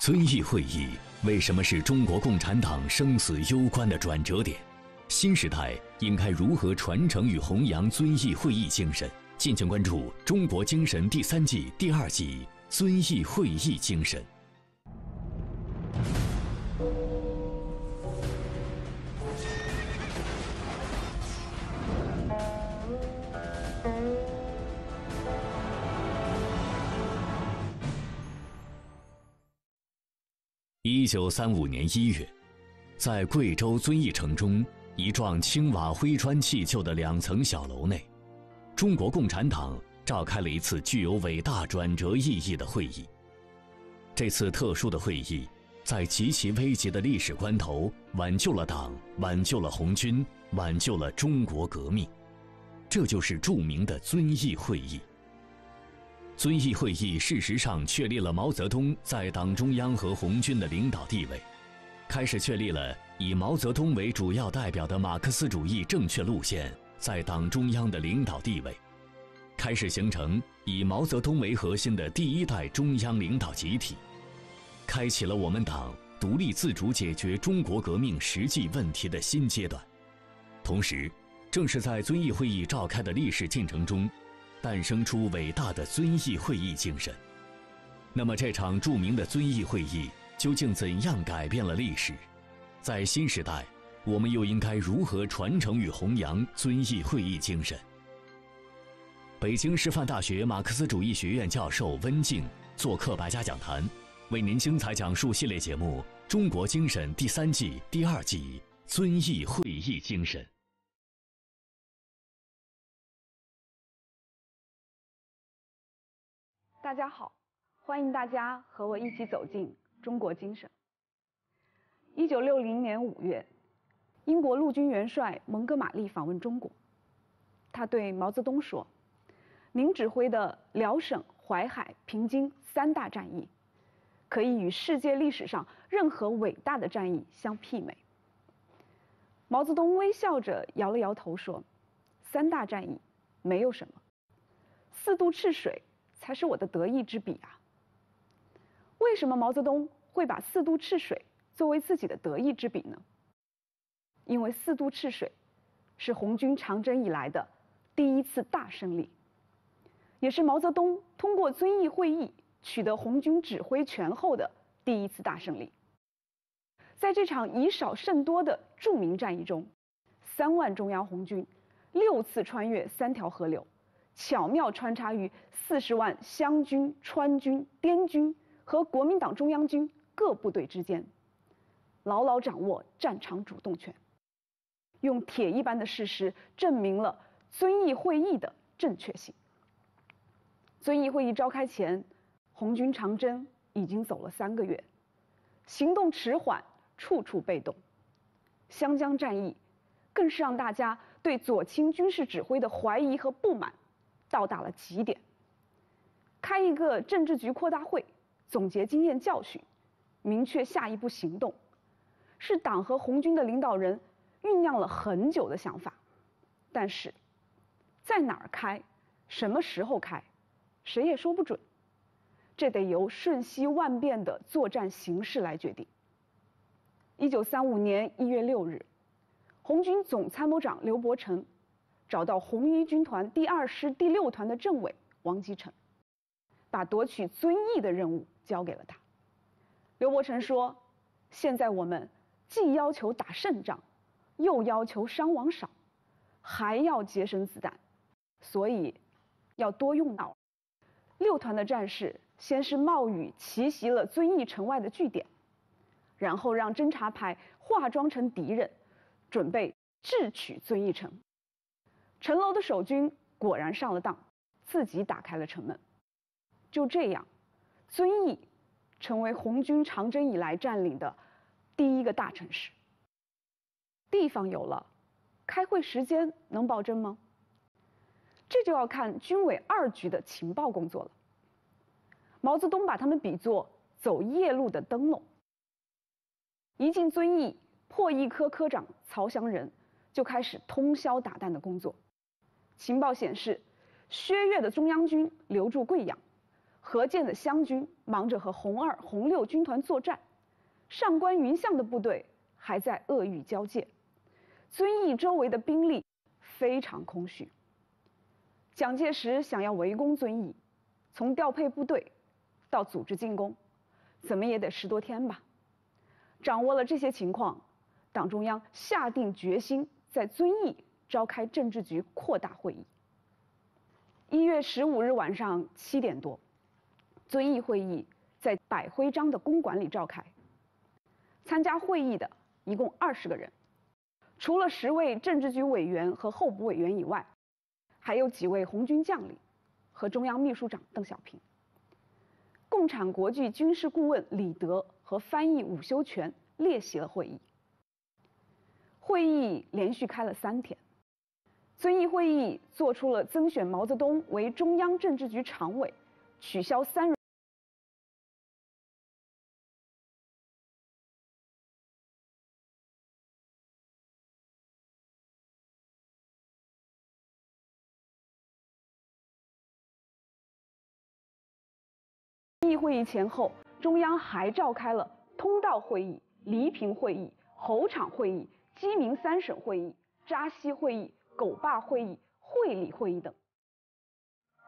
遵义会议为什么是中国共产党生死攸关的转折点？新时代应该如何传承与弘扬遵义会议精神？敬请关注《中国精神》第三季第二集《遵义会议精神》。一九三五年一月，在贵州遵义城中一幢青瓦灰砖砌就的两层小楼内，中国共产党召开了一次具有伟大转折意义的会议。这次特殊的会议，在极其危急的历史关头，挽救了党，挽救了红军，挽救了中国革命。这就是著名的遵义会议。遵义会议事实上确立了毛泽东在党中央和红军的领导地位，开始确立了以毛泽东为主要代表的马克思主义正确路线在党中央的领导地位，开始形成以毛泽东为核心的第一代中央领导集体，开启了我们党独立自主解决中国革命实际问题的新阶段。同时，正是在遵义会议召开的历史进程中。诞生出伟大的遵义会议精神。那么，这场著名的遵义会议究竟怎样改变了历史？在新时代，我们又应该如何传承与弘扬遵义会议精神？北京师范大学马克思主义学院教授温静做客百家讲坛，为您精彩讲述系列节目《中国精神》第三季第二集《遵义会议精神》。大家好，欢迎大家和我一起走进中国精神。一九六零年五月，英国陆军元帅蒙哥马利访问中国，他对毛泽东说：“您指挥的辽沈、淮海、平津三大战役，可以与世界历史上任何伟大的战役相媲美。”毛泽东微笑着摇了摇头说：“三大战役没有什么，四渡赤水。”才是我的得意之笔啊！为什么毛泽东会把四渡赤水作为自己的得意之笔呢？因为四渡赤水是红军长征以来的第一次大胜利，也是毛泽东通过遵义会议取得红军指挥权后的第一次大胜利。在这场以少胜多的著名战役中，三万中央红军六次穿越三条河流。巧妙穿插于四十万湘军、川军、滇军和国民党中央军各部队之间，牢牢掌握战场主动权，用铁一般的事实证明了遵义会议的正确性。遵义会议召开前，红军长征已经走了三个月，行动迟缓，处处被动。湘江战役更是让大家对左倾军事指挥的怀疑和不满。到达了极点。开一个政治局扩大会，总结经验教训，明确下一步行动，是党和红军的领导人酝酿了很久的想法。但是，在哪儿开，什么时候开，谁也说不准。这得由瞬息万变的作战形势来决定。一九三五年一月六日，红军总参谋长刘伯承。找到红一军团第二师第六团的政委王吉成，把夺取遵义的任务交给了他。刘伯承说：“现在我们既要求打胜仗，又要求伤亡少，还要节省子弹，所以要多用脑。”六团的战士先是冒雨奇袭了遵义城外的据点，然后让侦察排化妆成敌人，准备智取遵义城。城楼的守军果然上了当，自己打开了城门。就这样，遵义成为红军长征以来占领的第一个大城市。地方有了，开会时间能保证吗？这就要看军委二局的情报工作了。毛泽东把他们比作走夜路的灯笼。一进遵义，破译科科长曹祥仁就开始通宵达旦的工作。情报显示，薛岳的中央军留驻贵阳，何键的湘军忙着和红二、红六军团作战，上官云相的部队还在鄂豫交界，遵义周围的兵力非常空虚。蒋介石想要围攻遵义，从调配部队到组织进攻，怎么也得十多天吧。掌握了这些情况，党中央下定决心在遵义。召开政治局扩大会议。一月十五日晚上七点多，遵义会议在百徽章的公馆里召开。参加会议的一共二十个人，除了十位政治局委员和候补委员以外，还有几位红军将领和中央秘书长邓小平。共产国际军事顾问李德和翻译伍修权列席了会议。会议连续开了三天。遵义会议做出了增选毛泽东为中央政治局常委，取消三遵义会议前后，中央还召开了通道会议、黎平会议、侯场会议、鸡鸣三省会议、扎西会议。狗坝会议、会理会议等，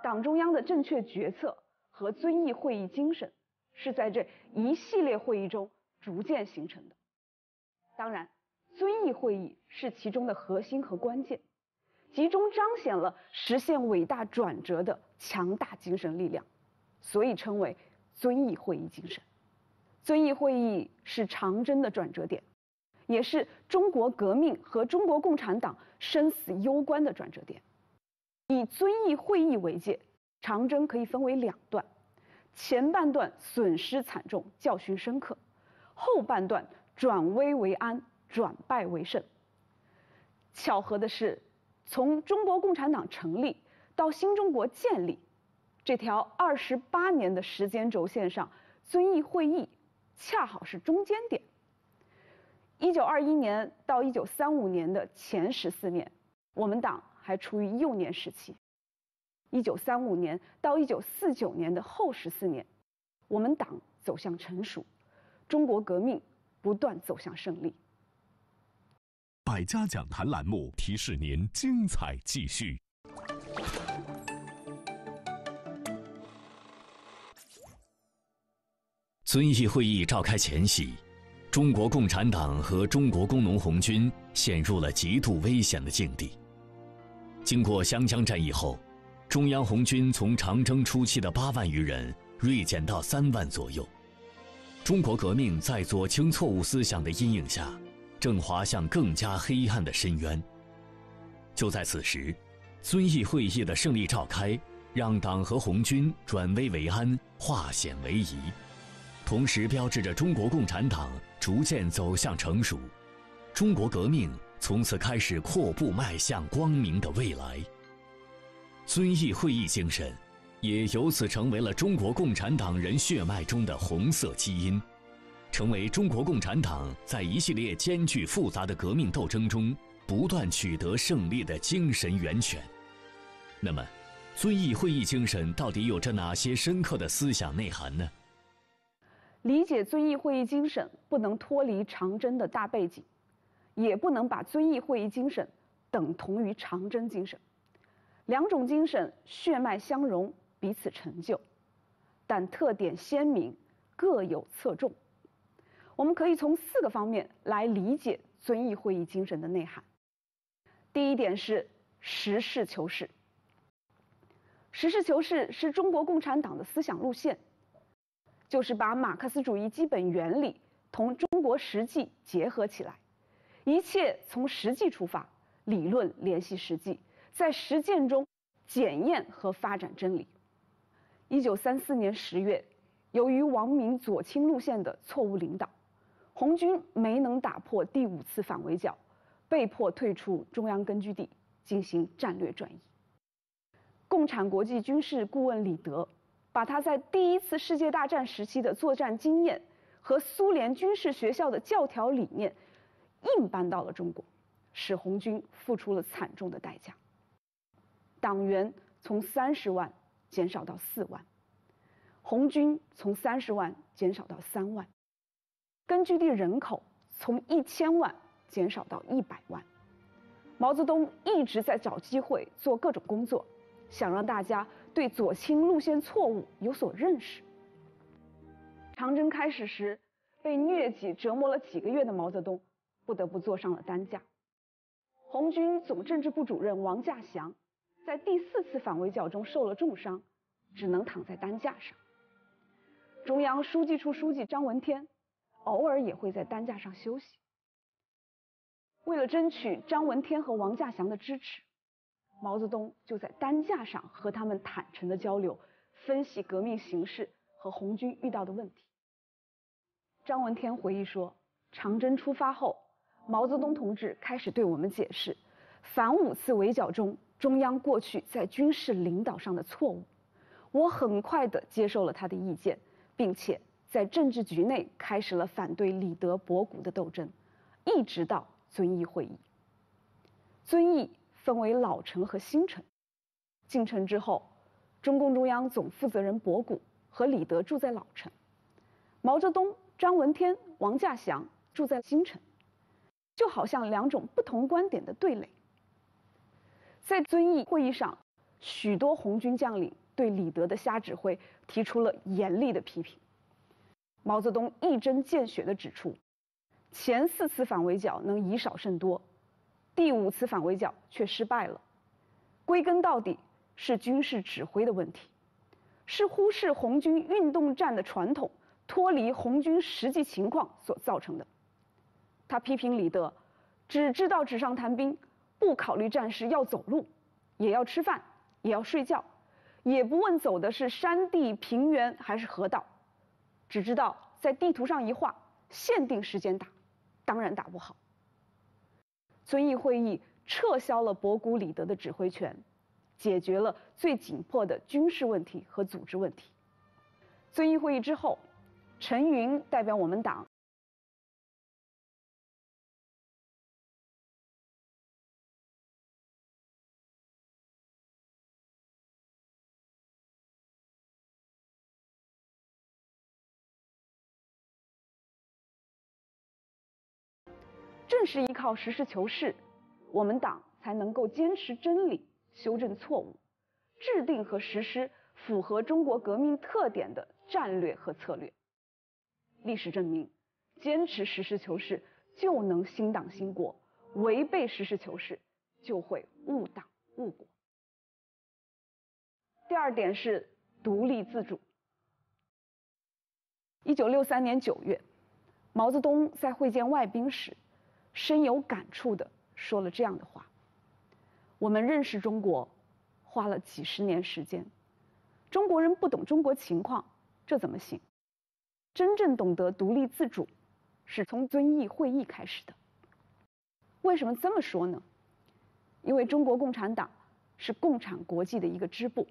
党中央的正确决策和遵义会议精神，是在这一系列会议中逐渐形成的。当然，遵义会议是其中的核心和关键，集中彰显了实现伟大转折的强大精神力量，所以称为遵义会议精神。遵义会议是长征的转折点。也是中国革命和中国共产党生死攸关的转折点。以遵义会议为界，长征可以分为两段：前半段损失惨重，教训深刻；后半段转危为安，转败为胜。巧合的是，从中国共产党成立到新中国建立这条二十八年的时间轴线上，遵义会议恰好是中间点。一九二一年到一九三五年的前十四年，我们党还处于幼年时期；一九三五年到一九四九年的后十四年，我们党走向成熟，中国革命不断走向胜利。百家讲坛栏目提示您：精彩继续。遵义会议召开前夕。中国共产党和中国工农红军陷入了极度危险的境地。经过湘江战役后，中央红军从长征初期的八万余人锐减到三万左右。中国革命在左倾错误思想的阴影下，正滑向更加黑暗的深渊。就在此时，遵义会议的胜利召开，让党和红军转危为安，化险为夷。同时标志着中国共产党逐渐走向成熟，中国革命从此开始阔步迈向光明的未来。遵义会议精神，也由此成为了中国共产党人血脉中的红色基因，成为中国共产党在一系列艰巨复杂的革命斗争中不断取得胜利的精神源泉。那么，遵义会议精神到底有着哪些深刻的思想内涵呢？理解遵义会议精神，不能脱离长征的大背景，也不能把遵义会议精神等同于长征精神。两种精神血脉相融，彼此成就，但特点鲜明，各有侧重。我们可以从四个方面来理解遵义会议精神的内涵。第一点是实事求是。实事求是是中国共产党的思想路线。就是把马克思主义基本原理同中国实际结合起来，一切从实际出发，理论联系实际，在实践中检验和发展真理。一九三四年十月，由于王明左倾路线的错误领导，红军没能打破第五次反围剿，被迫退出中央根据地进行战略转移。共产国际军事顾问李德。把他在第一次世界大战时期的作战经验和苏联军事学校的教条理念硬搬到了中国，使红军付出了惨重的代价。党员从三十万减少到四万，红军从三十万减少到三万，根据地人口从一千万减少到一百万。毛泽东一直在找机会做各种工作，想让大家对左倾路线错误有所认识。长征开始时，被疟疾折磨了几个月的毛泽东，不得不坐上了担架。红军总政治部主任王稼祥。在第四次反围剿中受了重伤，只能躺在担架上。中央书记处书记张闻天偶尔也会在担架上休息。为了争取张闻天和王稼祥的支持，毛泽东就在担架上和他们坦诚的交流，分析革命形势和红军遇到的问题。张闻天回忆说：“长征出发后，毛泽东同志开始对我们解释，反五次围剿中。”中央过去在军事领导上的错误，我很快地接受了他的意见，并且在政治局内开始了反对李德博古的斗争，一直到遵义会议。遵义分为老城和新城，进城之后，中共中央总负责人博古和李德住在老城，毛泽东、张闻天、王稼祥住在新城，就好像两种不同观点的对垒。在遵义会议上，许多红军将领对李德的瞎指挥提出了严厉的批评。毛泽东一针见血地指出，前四次反围剿能以少胜多，第五次反围剿却失败了。归根到底是军事指挥的问题，是忽视红军运动战的传统，脱离红军实际情况所造成的。他批评李德，只知道纸上谈兵。不考虑战事要走路，也要吃饭，也要睡觉，也不问走的是山地、平原还是河道，只知道在地图上一画，限定时间打，当然打不好。遵义会议撤销了博古、李德的指挥权，解决了最紧迫的军事问题和组织问题。遵义会议之后，陈云代表我们党。正是依靠实事求是，我们党才能够坚持真理、修正错误，制定和实施符合中国革命特点的战略和策略。历史证明，坚持实事求是就能兴党兴国，违背实事求是就会误党误国。第二点是独立自主。一九六三年九月，毛泽东在会见外宾时。深有感触的说了这样的话：“我们认识中国，花了几十年时间，中国人不懂中国情况，这怎么行？真正懂得独立自主，是从遵义会议开始的。为什么这么说呢？因为中国共产党是共产国际的一个支部，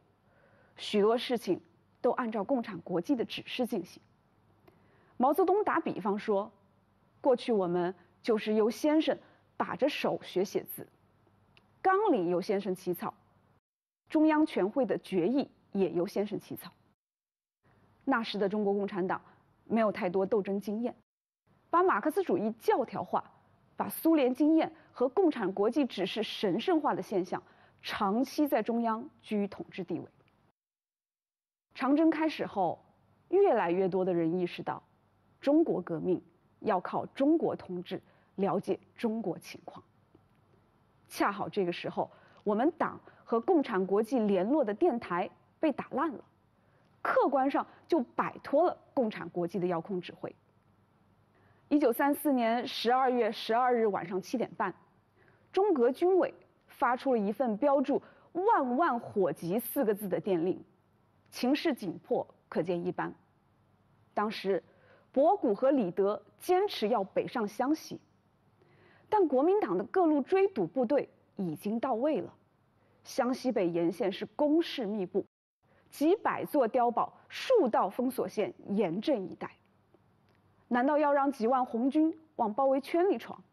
许多事情都按照共产国际的指示进行。毛泽东打比方说，过去我们。”就是由先生把着手学写字，纲领由先生起草，中央全会的决议也由先生起草。那时的中国共产党没有太多斗争经验，把马克思主义教条化，把苏联经验和共产国际指示神圣化的现象，长期在中央居于统治地位。长征开始后，越来越多的人意识到，中国革命要靠中国同志。了解中国情况。恰好这个时候，我们党和共产国际联络的电台被打烂了，客观上就摆脱了共产国际的遥控指挥。一九三四年十二月十二日晚上七点半，中革军委发出了一份标注“万万火急”四个字的电令，情势紧迫，可见一斑。当时，博古和李德坚持要北上湘西。但国民党的各路追堵部队已经到位了，湘西北沿线是工事密布，几百座碉堡、数道封锁线严阵以待。难道要让几万红军往包围圈里闯？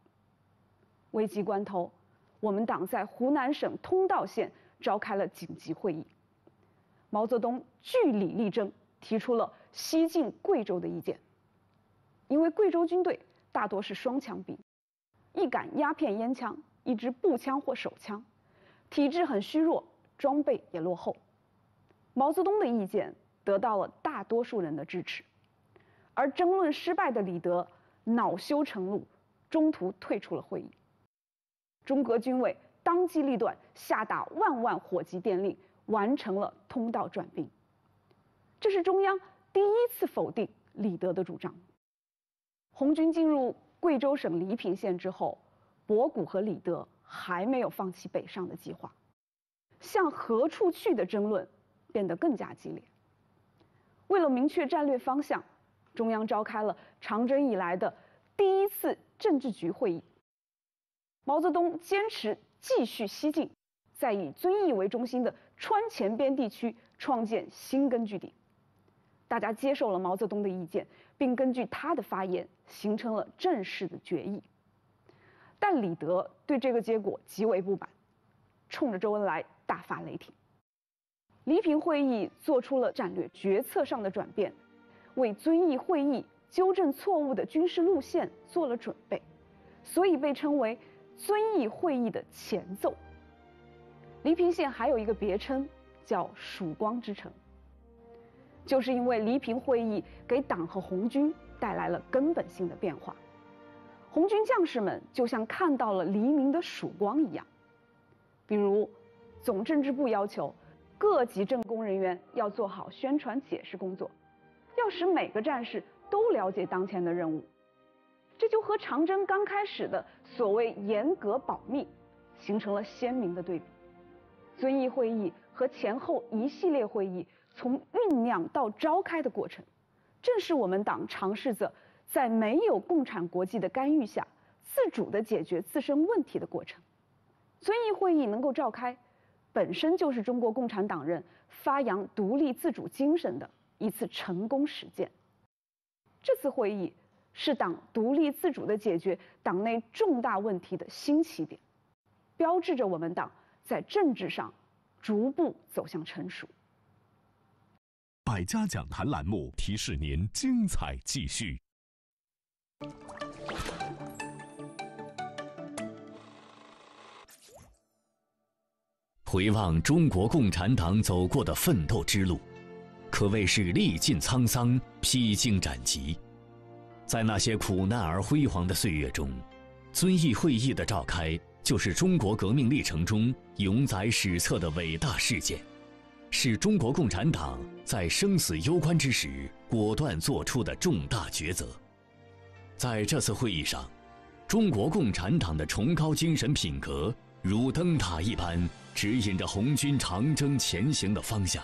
危急关头，我们党在湖南省通道县召开了紧急会议。毛泽东据理力争，提出了西进贵州的意见。因为贵州军队大多是双枪兵，一杆鸦片烟枪，一支步枪或手枪，体质很虚弱，装备也落后。毛泽东的意见得到了大多数人的支持，而争论失败的李德恼羞成怒，中途退出了会议。中革军委当机立断，下达万万火急电令，完成了通道转兵。这是中央第一次否定李德的主张。红军进入贵州省黎平县之后，博古和李德还没有放弃北上的计划，向何处去的争论变得更加激烈。为了明确战略方向，中央召开了长征以来的第一次政治局会议。毛泽东坚持继续西进，在以遵义为中心的川黔边地区创建新根据地。大家接受了毛泽东的意见，并根据他的发言形成了正式的决议。但李德对这个结果极为不满，冲着周恩来大发雷霆。黎平会议做出了战略决策上的转变，为遵义会议纠正错误的军事路线做了准备，所以被称为。遵义会议的前奏。黎平县还有一个别称，叫“曙光之城”，就是因为黎平会议给党和红军带来了根本性的变化。红军将士们就像看到了黎明的曙光一样。比如，总政治部要求各级政工人员要做好宣传解释工作，要使每个战士都了解当前的任务。这就和长征刚开始的所谓严格保密，形成了鲜明的对比。遵义会议和前后一系列会议从酝酿到召开的过程，正是我们党尝试着在没有共产国际的干预下，自主的解决自身问题的过程。遵义会议能够召开，本身就是中国共产党人发扬独立自主精神的一次成功实践。这次会议。是党独立自主的解决党内重大问题的新起点，标志着我们党在政治上逐步走向成熟。百家讲坛栏目提示您：精彩继续。回望中国共产党走过的奋斗之路，可谓是历尽沧桑、披荆斩棘。在那些苦难而辉煌的岁月中，遵义会议的召开就是中国革命历程中永载史册的伟大事件，是中国共产党在生死攸关之时果断做出的重大抉择。在这次会议上，中国共产党的崇高精神品格如灯塔一般指引着红军长征前行的方向。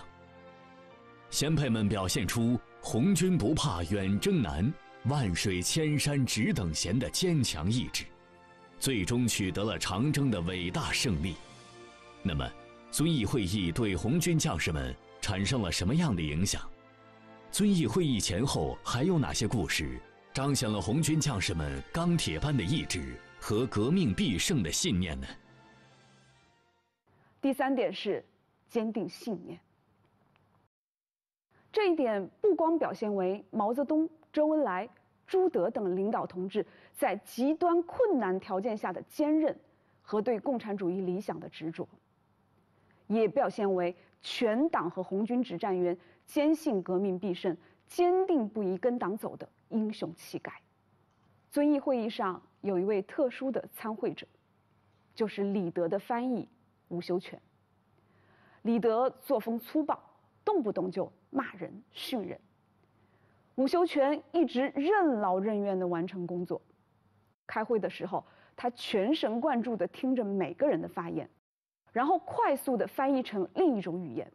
先辈们表现出红军不怕远征难。万水千山只等闲的坚强意志，最终取得了长征的伟大胜利。那么，遵义会议对红军将士们产生了什么样的影响？遵义会议前后还有哪些故事彰显了红军将士们钢铁般的意志和革命必胜的信念呢？第三点是坚定信念。这一点不光表现为毛泽东。周恩来、朱德等领导同志在极端困难条件下的坚韧和对共产主义理想的执着，也表现为全党和红军指战员坚信革命必胜、坚定不移跟党走的英雄气概。遵义会议上有一位特殊的参会者，就是李德的翻译吴修全。李德作风粗暴，动不动就骂人、训人。伍修权一直任劳任怨地完成工作。开会的时候，他全神贯注地听着每个人的发言，然后快速地翻译成另一种语言。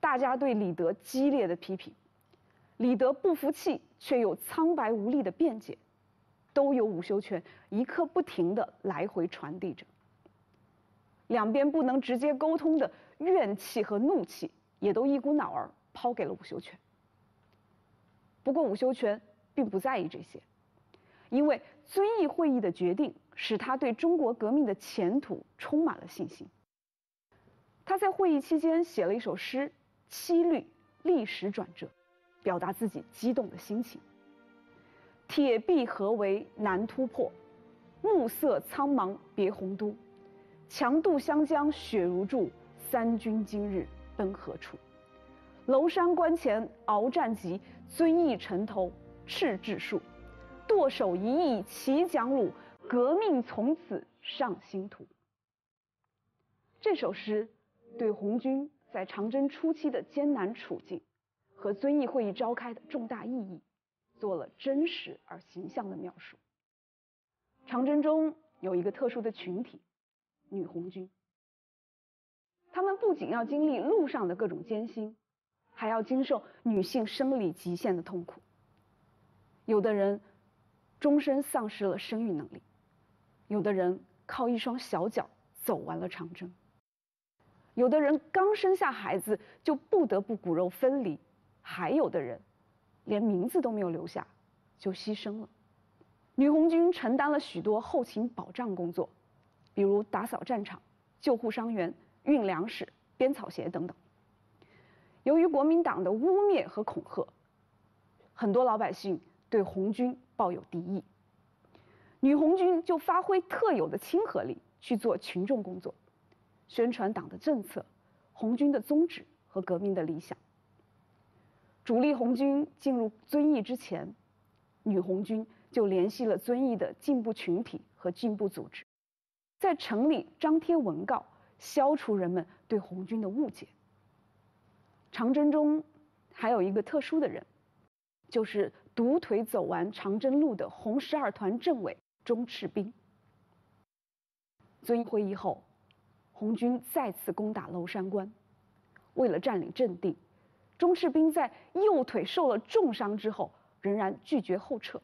大家对李德激烈的批评，李德不服气却又苍白无力的辩解，都由伍修权一刻不停地来回传递着。两边不能直接沟通的怨气和怒气，也都一股脑儿抛给了伍修权。不过，伍修权并不在意这些，因为遵义会议的决定使他对中国革命的前途充满了信心。他在会议期间写了一首诗《七律》，历史转折，表达自己激动的心情。铁壁何为难突破，暮色苍茫别洪都。强渡湘江雪如注，三军今日奔何处？娄山关前鏖战急，遵义城头赤帜树。剁手一役齐将虏，革命从此上新途。这首诗对红军在长征初期的艰难处境和遵义会议召开的重大意义，做了真实而形象的描述。长征中有一个特殊的群体。女红军，她们不仅要经历路上的各种艰辛，还要经受女性生理极限的痛苦。有的人终身丧失了生育能力，有的人靠一双小脚走完了长征，有的人刚生下孩子就不得不骨肉分离，还有的人连名字都没有留下就牺牲了。女红军承担了许多后勤保障工作。比如打扫战场、救护伤员、运粮食、编草鞋等等。由于国民党的污蔑和恐吓，很多老百姓对红军抱有敌意。女红军就发挥特有的亲和力去做群众工作，宣传党的政策、红军的宗旨和革命的理想。主力红军进入遵义之前，女红军就联系了遵义的进步群体和进步组织。在城里张贴文告，消除人们对红军的误解。长征中还有一个特殊的人，就是独腿走完长征路的红十二团政委钟赤兵。遵义会议后，红军再次攻打娄山关，为了占领阵地，钟赤兵在右腿受了重伤之后，仍然拒绝后撤，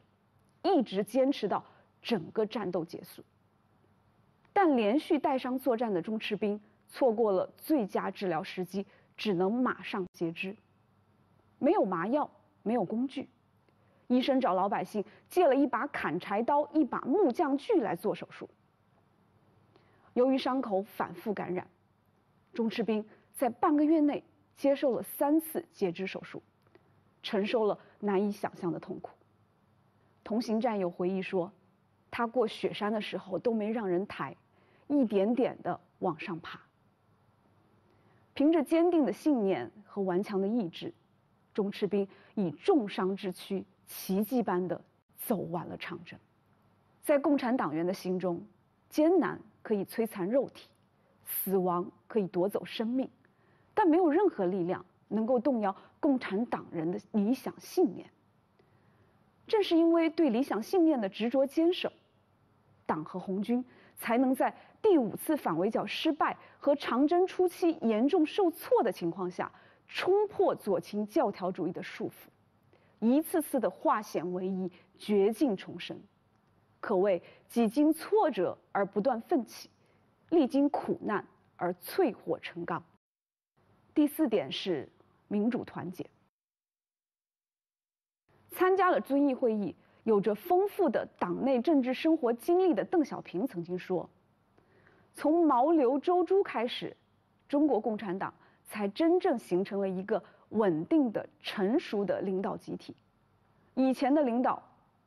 一直坚持到整个战斗结束。但连续带伤作战的钟赤兵错过了最佳治疗时机，只能马上截肢。没有麻药，没有工具，医生找老百姓借了一把砍柴刀、一把木匠锯来做手术。由于伤口反复感染，钟赤兵在半个月内接受了三次截肢手术，承受了难以想象的痛苦。同行战友回忆说，他过雪山的时候都没让人抬。一点点的往上爬。凭着坚定的信念和顽强的意志，钟赤兵以重伤之躯，奇迹般的走完了长征。在共产党员的心中，艰难可以摧残肉体，死亡可以夺走生命，但没有任何力量能够动摇共产党人的理想信念。正是因为对理想信念的执着坚守，党和红军才能在。第五次反围剿失败和长征初期严重受挫的情况下，冲破左倾教条主义的束缚，一次次的化险为夷、绝境重生，可谓几经挫折而不断奋起，历经苦难而淬火成钢。第四点是民主团结。参加了遵义会议、有着丰富的党内政治生活经历的邓小平曾经说。从毛刘周朱开始，中国共产党才真正形成了一个稳定的、成熟的领导集体。以前的领导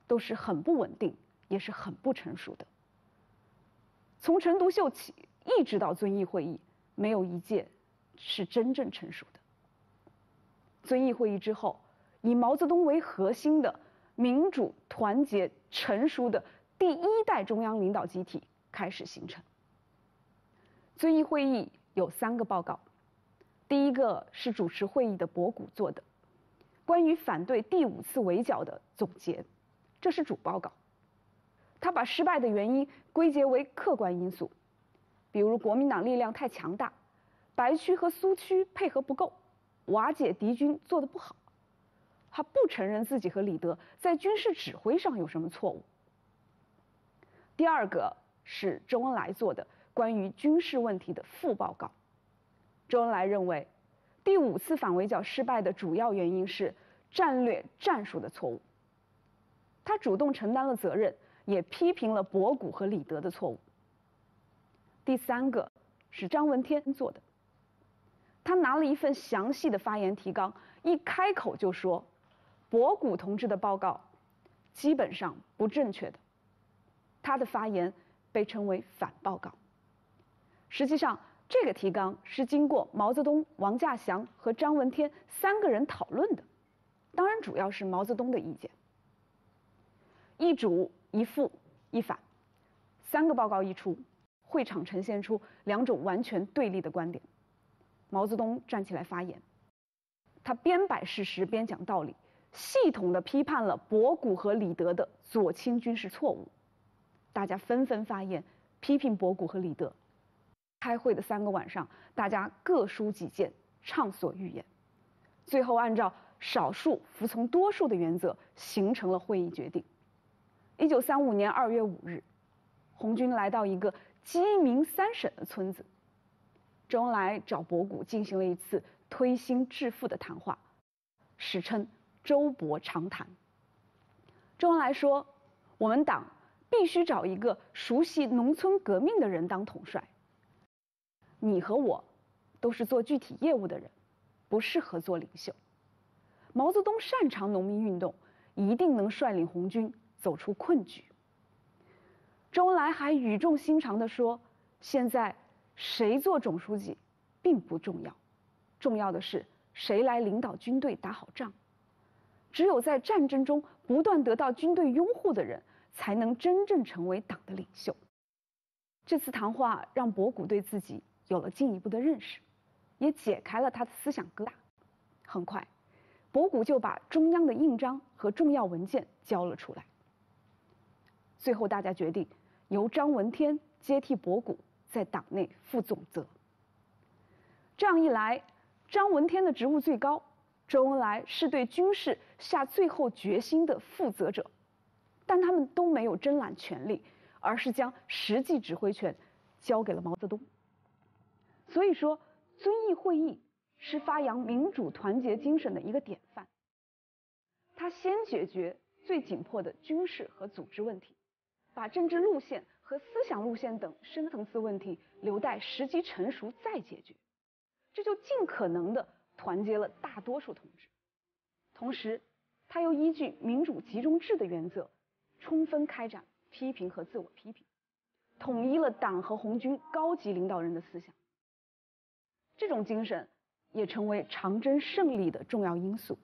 都是很不稳定，也是很不成熟的。从陈独秀起，一直到遵义会议，没有一届是真正成熟的。遵义会议之后，以毛泽东为核心的民主、团结、成熟的第一代中央领导集体开始形成。遵义会议有三个报告，第一个是主持会议的博古做的，关于反对第五次围剿的总结，这是主报告。他把失败的原因归结为客观因素，比如国民党力量太强大，白区和苏区配合不够，瓦解敌军做得不好。他不承认自己和李德在军事指挥上有什么错误。第二个是周恩来做的。关于军事问题的副报告，周恩来认为，第五次反围剿失败的主要原因是战略战术的错误。他主动承担了责任，也批评了博古和李德的错误。第三个是张闻天做的，他拿了一份详细的发言提纲，一开口就说，博古同志的报告基本上不正确的，他的发言被称为反报告。实际上，这个提纲是经过毛泽东、王稼祥和张闻天三个人讨论的，当然主要是毛泽东的意见。一主一复一反，三个报告一出。会场呈现出两种完全对立的观点。毛泽东站起来发言，他边摆事实边讲道理，系统的批判了博古和李德的左倾军事错误。大家纷纷发言批评博古和李德。开会的三个晚上，大家各抒己见，畅所欲言。最后按照少数服从多数的原则，形成了会议决定。一九三五年二月五日，红军来到一个。鸡鸣三省的村子，周恩来找博古进行了一次推心置腹的谈话，史称“周博长谈”。周恩来说：“我们党必须找一个熟悉农村革命的人当统帅。你和我都是做具体业务的人，不适合做领袖。毛泽东擅长农民运动，一定能率领红军走出困局。”周恩来还语重心长地说：“现在谁做总书记，并不重要，重要的是谁来领导军队打好仗。只有在战争中不断得到军队拥护的人，才能真正成为党的领袖。”这次谈话让博古对自己有了进一步的认识，也解开了他的思想疙瘩。很快，博古就把中央的印章和重要文件交了出来。最后，大家决定。由张闻天接替博古在党内负总责。这样一来，张闻天的职务最高，周恩来是对军事下最后决心的负责者，但他们都没有争揽权力，而是将实际指挥权交给了毛泽东。所以说，遵义会议是发扬民主团结精神的一个典范。他先解决最紧迫的军事和组织问题。把政治路线和思想路线等深层次问题留待时机成熟再解决，这就尽可能的团结了大多数同志。同时，他又依据民主集中制的原则，充分开展批评和自我批评，统一了党和红军高级领导人的思想。这种精神也成为长征胜利的重要因素。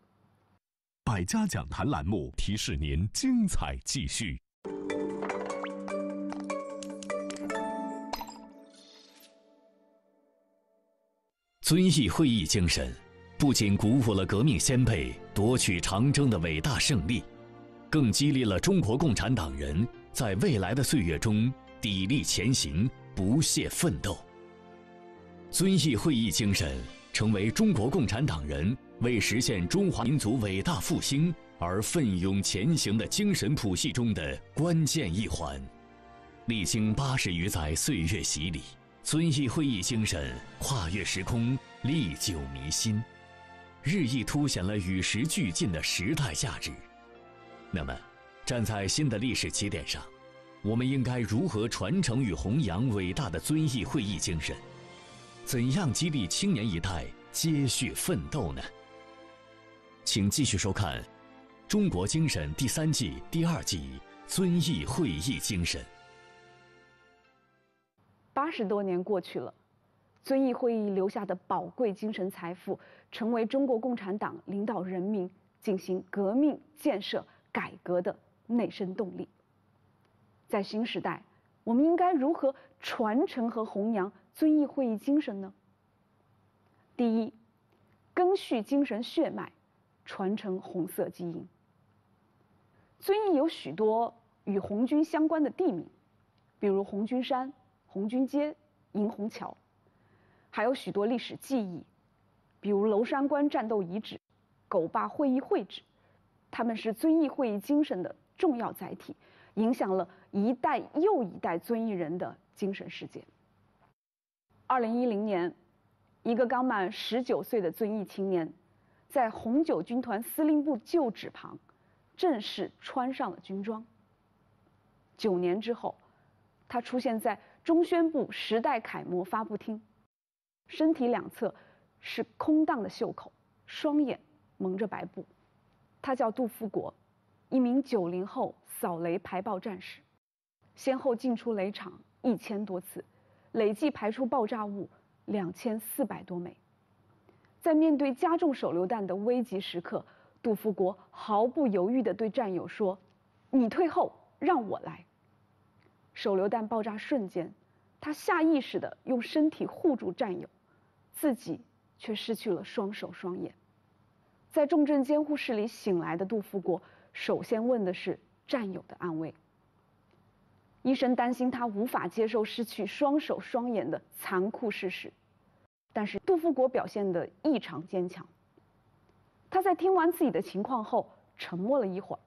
百家讲坛栏目提示您：精彩继续。遵义会议精神不仅鼓舞了革命先辈夺取长征的伟大胜利，更激励了中国共产党人在未来的岁月中砥砺前行、不懈奋斗。遵义会议精神成为中国共产党人为实现中华民族伟大复兴而奋勇前行的精神谱系中的关键一环。历经八十余载岁月洗礼。遵义会议精神跨越时空，历久弥新，日益凸显了与时俱进的时代价值。那么，站在新的历史起点上，我们应该如何传承与弘扬伟大的遵义会议精神？怎样激励青年一代接续奋斗呢？请继续收看《中国精神》第三季第二集《遵义会议精神》。八十多年过去了，遵义会议留下的宝贵精神财富，成为中国共产党领导人民进行革命建设改革的内生动力。在新时代，我们应该如何传承和弘扬遵义会议精神呢？第一，根续精神血脉，传承红色基因。遵义有许多与红军相关的地名，比如红军山。红军街、银虹桥，还有许多历史记忆，比如娄山关战斗遗址、狗坝会议会址，他们是遵义会议精神的重要载体，影响了一代又一代遵义人的精神世界。二零一零年，一个刚满十九岁的遵义青年，在红九军团司令部旧址旁，正式穿上了军装。九年之后，他出现在中宣部时代楷模发布厅，身体两侧是空荡的袖口，双眼蒙着白布。他叫杜富国，一名九零后扫雷排爆战士，先后进出雷场一千多次，累计排出爆炸物两千四百多枚。在面对加重手榴弹的危急时刻，杜富国毫不犹豫地对战友说：“你退后，让我来。”手榴弹爆炸瞬间，他下意识地用身体护住战友，自己却失去了双手双眼。在重症监护室里醒来的杜富国，首先问的是战友的安危。医生担心他无法接受失去双手双眼的残酷事实。但是杜富国表现得异常坚强。他在听完自己的情况后，沉默了一会儿，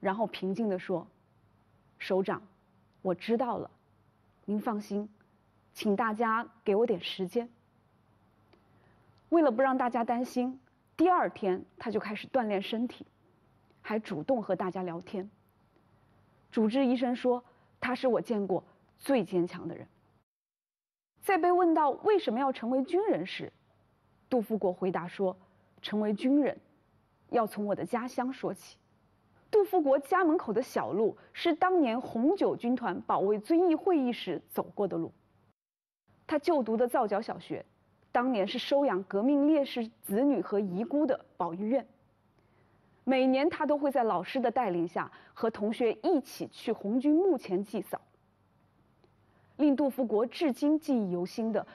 然后平静地说：“首长，我知道了，您放心，请大家给我点时间。”为了不让大家担心，第二天他就开始锻炼身体，还主动和大家聊天。主治医生说：“他是我见过最坚强的人。”在被问到为什么要成为军人时，杜富国回答说：“成为军人，要从我的家乡说起。杜富国家门口的小路是当年红九军团保卫遵义会议时走过的路。他就读的皂角小学，当年是收养革命烈士子女和遗孤的保育院。每年他都会在老师的带领下和同学一起去红军墓前祭扫。”令杜富国至今记忆犹新的，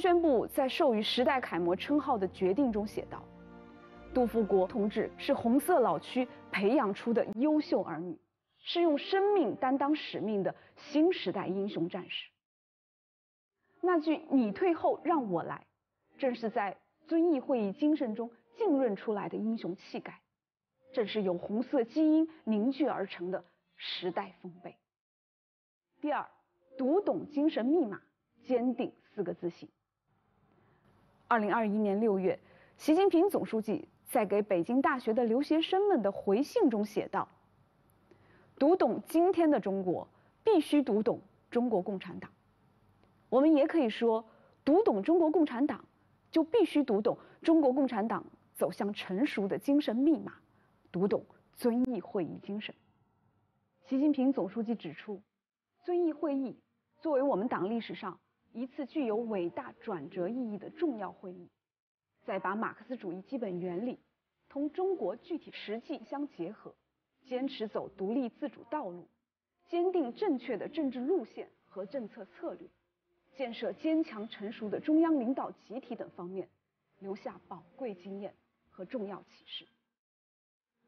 宣布在授予“时代楷模”称号的决定中写道：“杜富国同志是红色老区培养出的优秀儿女，是用生命担当使命的新时代英雄战士。”那句“你退后，让我来”，正是在遵义会议精神中浸润出来的英雄气概，正是由红色基因凝聚而成的时代丰碑。第二，读懂精神密码，坚定四个自信。二零二一年六月，习近平总书记在给北京大学的留学生们的回信中写道：“读懂今天的中国，必须读懂中国共产党。”我们也可以说，读懂中国共产党，就必须读懂中国共产党走向成熟的精神密码，读懂遵义会议精神。习近平总书记指出，遵义会议作为我们党历史上一次具有伟大转折意义的重要会议，在把马克思主义基本原理同中国具体实际相结合，坚持走独立自主道路，坚定正确的政治路线和政策策略。建设坚强成熟的中央领导集体等方面，留下宝贵经验和重要启示。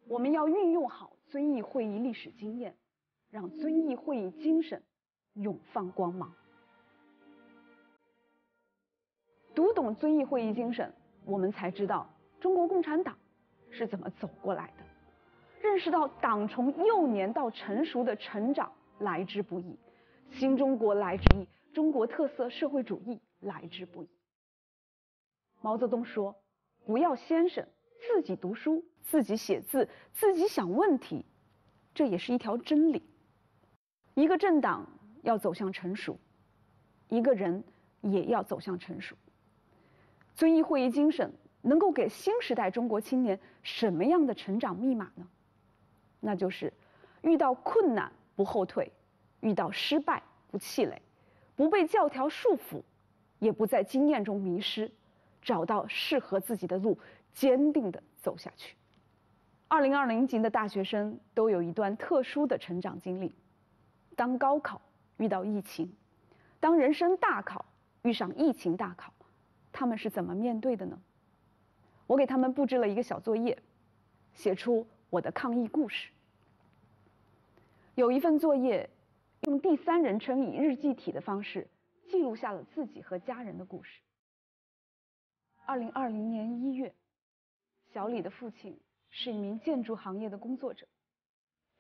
我们要运用好遵义会议历史经验，让遵义会议精神永放光芒。读懂遵义会议精神，我们才知道中国共产党是怎么走过来的，认识到党从幼年到成熟的成长来之不易，新中国来之易。中国特色社会主义来之不易。毛泽东说：“不要先生，自己读书，自己写字，自己想问题。”这也是一条真理。一个政党要走向成熟，一个人也要走向成熟。遵义会议精神能够给新时代中国青年什么样的成长密码呢？那就是遇到困难不后退，遇到失败不气馁。不被教条束缚，也不在经验中迷失，找到适合自己的路，坚定地走下去。二零二零级的大学生都有一段特殊的成长经历：当高考遇到疫情，当人生大考遇上疫情大考，他们是怎么面对的呢？我给他们布置了一个小作业，写出我的抗疫故事。有一份作业。用第三人称以日记体的方式记录下了自己和家人的故事。二零二零年一月，小李的父亲是一名建筑行业的工作者，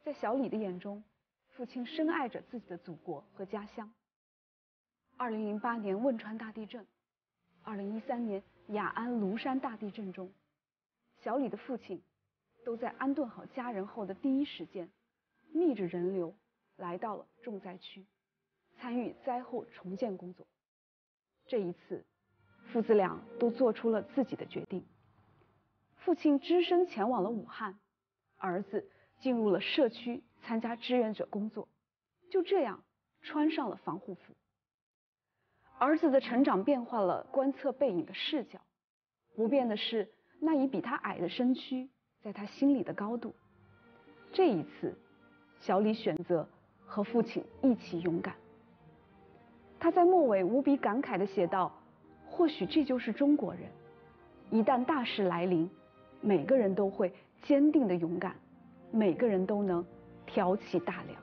在小李的眼中，父亲深爱着自己的祖国和家乡。二零零八年汶川大地震，二零一三年雅安芦山大地震中，小李的父亲都在安顿好家人后的第一时间，逆着人流来到了重灾区，参与灾后重建工作。这一次，父子俩都做出了自己的决定。父亲只身前往了武汉，儿子进入了社区参加志愿者工作，就这样穿上了防护服。儿子的成长变化了观测背影的视角，不变的是那一比他矮的身躯在他心里的高度。这一次，小李选择和父亲一起勇敢。他在末尾无比感慨地写道：“或许这就是中国人，一旦大事来临，每个人都会坚定的勇敢，每个人都能挑起大梁。”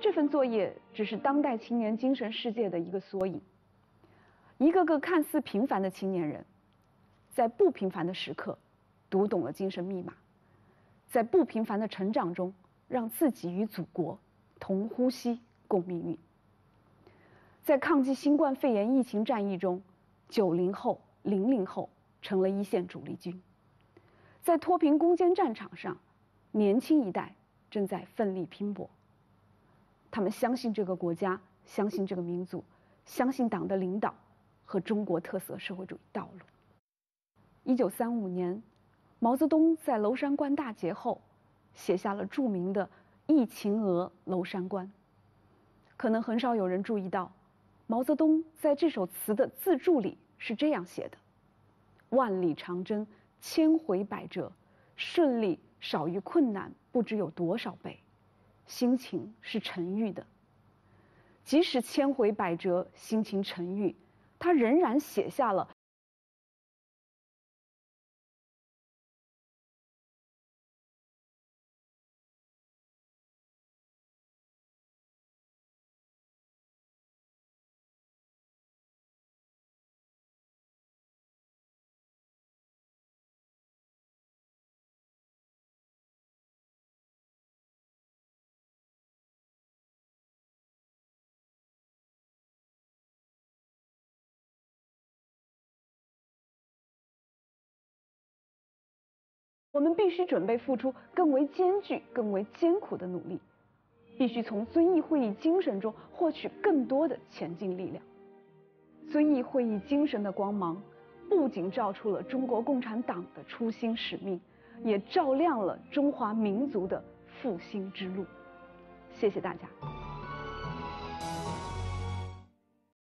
这份作业只是当代青年精神世界的一个缩影。一个个看似平凡的青年人，在不平凡的时刻，读懂了精神密码，在不平凡的成长中，让自己与祖国同呼吸共命运。在抗击新冠肺炎疫情战役中，九零后、零零后成了一线主力军。在脱贫攻坚战场上，年轻一代正在奋力拼搏。他们相信这个国家，相信这个民族，相信党的领导和中国特色社会主义道路。一九三五年，毛泽东在娄山关大捷后，写下了著名的《忆秦娥娄山关》。可能很少有人注意到，毛泽东在这首词的自注里是这样写的：“万里长征，千回百折，顺利少于困难不知有多少倍。”心情是沉郁的，即使千回百折，心情沉郁，他仍然写下了。我们必须准备付出更为艰巨、更为艰苦的努力，必须从遵义会议精神中获取更多的前进力量。遵义会议精神的光芒，不仅照出了中国共产党的初心使命，也照亮了中华民族的复兴之路。谢谢大家。